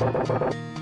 you